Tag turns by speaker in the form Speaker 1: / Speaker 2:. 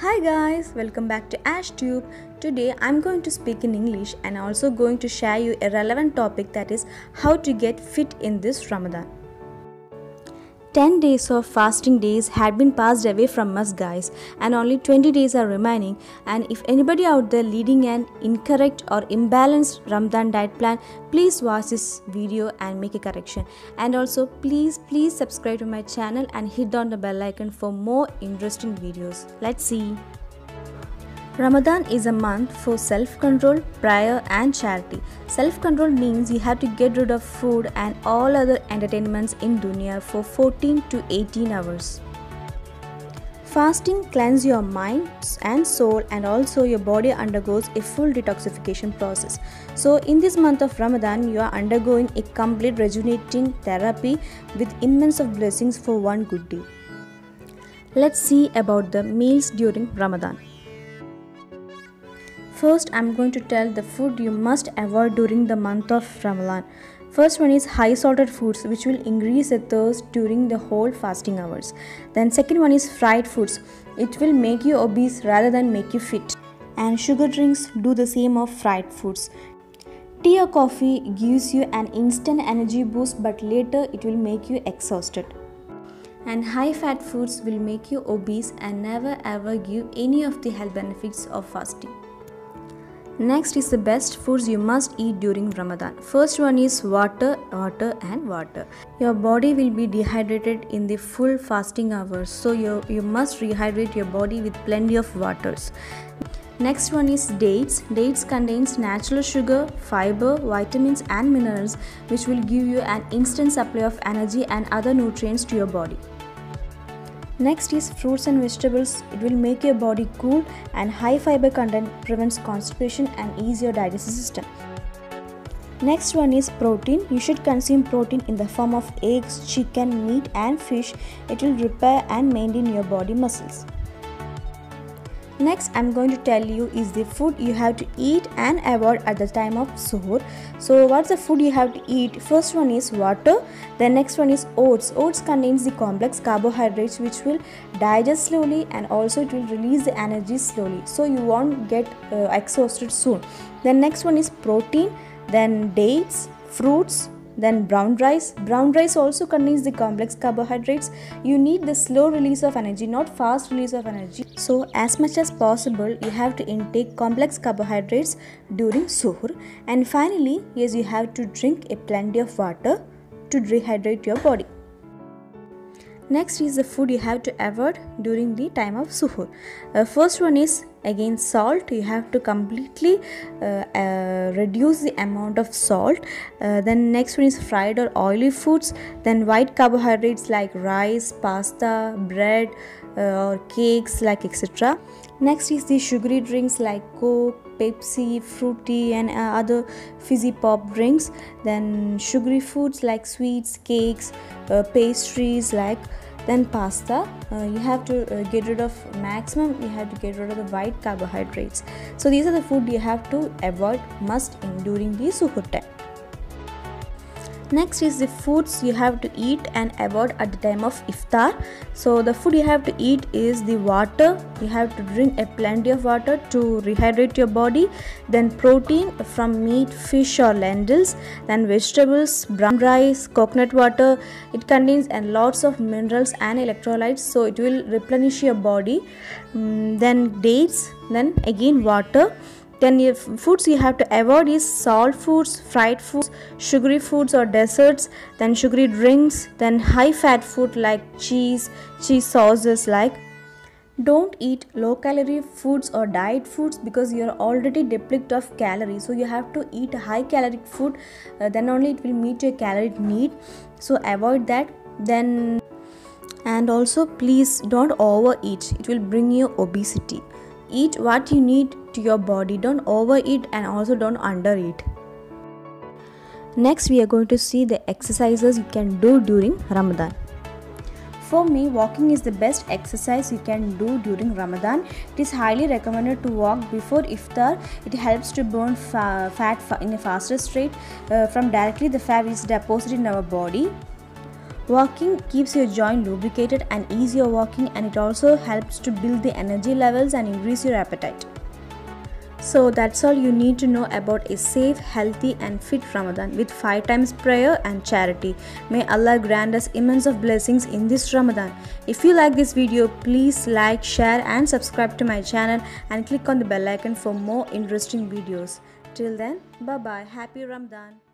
Speaker 1: Hi guys, welcome back to AshTube. Today I'm going to speak in English and also going to share you a relevant topic that is how to get fit in this Ramadan. 10 days of fasting days had been passed away from us guys and only 20 days are remaining. And if anybody out there leading an incorrect or imbalanced Ramadan diet plan please watch this video and make a correction. And also please please subscribe to my channel and hit on the bell icon for more interesting videos. Let's see Ramadan is a month for self control, prayer, and charity. Self control means you have to get rid of food and all other entertainments in dunya for 14 to 18 hours. Fasting cleanses your mind and soul, and also your body undergoes a full detoxification process. So, in this month of Ramadan, you are undergoing a complete rejuvenating therapy with immense of blessings for one good day. Let's see about the meals during Ramadan. First, I'm going to tell the food you must avoid during the month of Ramadan. First one is high salted foods which will increase the thirst during the whole fasting hours. Then second one is fried foods. It will make you obese rather than make you fit. And sugar drinks do the same of fried foods. Tea or coffee gives you an instant energy boost but later it will make you exhausted. And high fat foods will make you obese and never ever give any of the health benefits of fasting. Next is the best foods you must eat during Ramadan. First one is water, water and water. Your body will be dehydrated in the full fasting hours. So you, you must rehydrate your body with plenty of waters. Next one is dates. Dates contains natural sugar, fiber, vitamins and minerals which will give you an instant supply of energy and other nutrients to your body. Next is fruits and vegetables. It will make your body cool and high fiber content prevents constipation and ease your digestive system. Next one is protein. You should consume protein in the form of eggs, chicken, meat and fish. It will repair and maintain your body muscles. Next, I'm going to tell you is the food you have to eat and avoid at the time of suhoor. So, what's the food you have to eat? First one is water. The next one is oats. Oats contains the complex carbohydrates which will digest slowly and also it will release the energy slowly. So, you won't get uh, exhausted soon. The next one is protein. Then dates, fruits, then brown rice. Brown rice also contains the complex carbohydrates. You need the slow release of energy, not fast release of energy. So as much as possible, you have to intake complex carbohydrates during suhoor. And finally, yes, you have to drink a plenty of water to rehydrate your body. Next is the food you have to avoid during the time of suhoor. Uh, first one is again salt. You have to completely uh, uh, reduce the amount of salt. Uh, then next one is fried or oily foods. Then white carbohydrates like rice, pasta, bread, uh, or cakes like etc. Next is the sugary drinks like Coke, Pepsi, Frooti, and uh, other fizzy pop drinks. Then sugary foods like sweets, cakes, uh, pastries like then pasta. Uh, you have to uh, get rid of maximum you have to get rid of the white carbohydrates. So these are the food you have to avoid must in during the suhoor time next is the foods you have to eat and avoid at the time of iftar. So the food you have to eat is the water. You have to drink a plenty of water to rehydrate your body. Then protein from meat fish or lentils. Then vegetables brown rice coconut water. It contains and lots of minerals and electrolytes so it will replenish your body. Um, then dates. Then again water then if foods you have to avoid is salt foods fried foods sugary foods or desserts then sugary drinks then high fat food like cheese cheese sauces like don't eat low calorie foods or diet foods because you're already depleted of calories. So you have to eat high caloric food uh, then only it will meet your calorie need. So avoid that. Then and also please don't overeat. It will bring you obesity eat what you need to your body don't overeat and also don't undereat next we are going to see the exercises you can do during ramadan for me, walking is the best exercise you can do during Ramadan. It is highly recommended to walk before iftar. It helps to burn fa- fat fa- in a faster rate uh, from directly the fat is deposited in our body. Walking keeps your joint lubricated and ease your walking and it also helps to build the energy levels and increase your appetite. So that's all you need to know about a safe, healthy and fit Ramadan with 5 times prayer and charity. May Allah grant us immense of blessings in this Ramadan. If you like this video, please like, share and subscribe to my channel and click on the bell icon for more interesting videos. Till then, bye bye. Happy Ramadan.